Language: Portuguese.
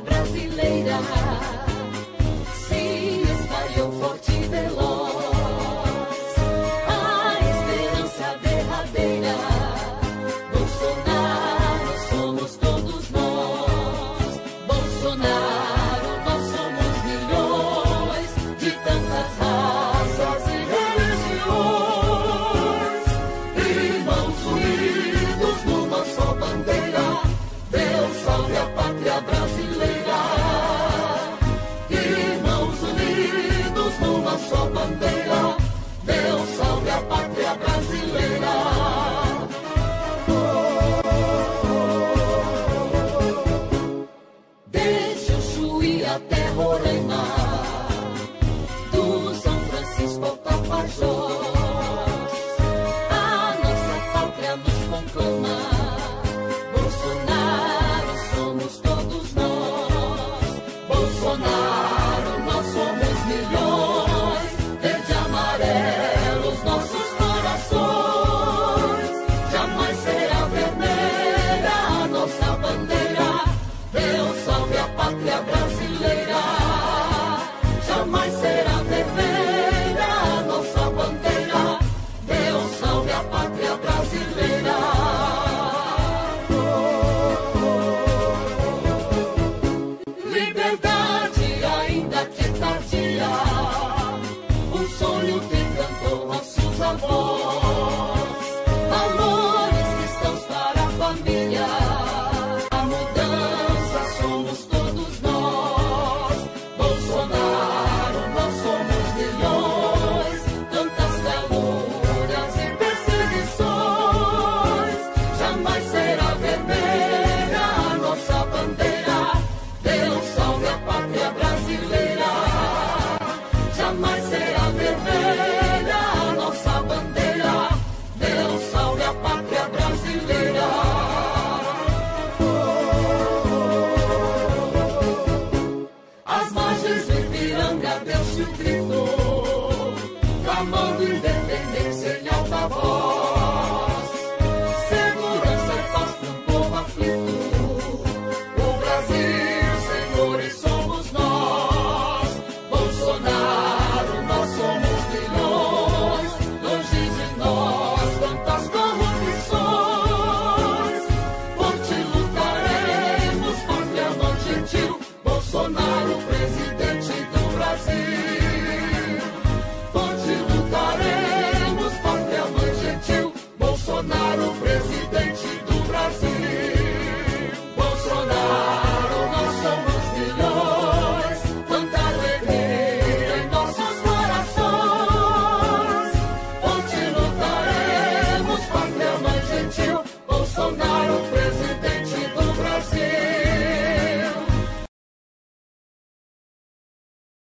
pátria brasileira. Irmãos unidos numa só bandeira, Deus salve a pátria brasileira. Deixa o chuí a terra orar. liberdade. jamais será vermelha a nossa bandeira. Deus salve é a pátria brasileira. As margens do Ipiranga, Deus te o clamando em e final.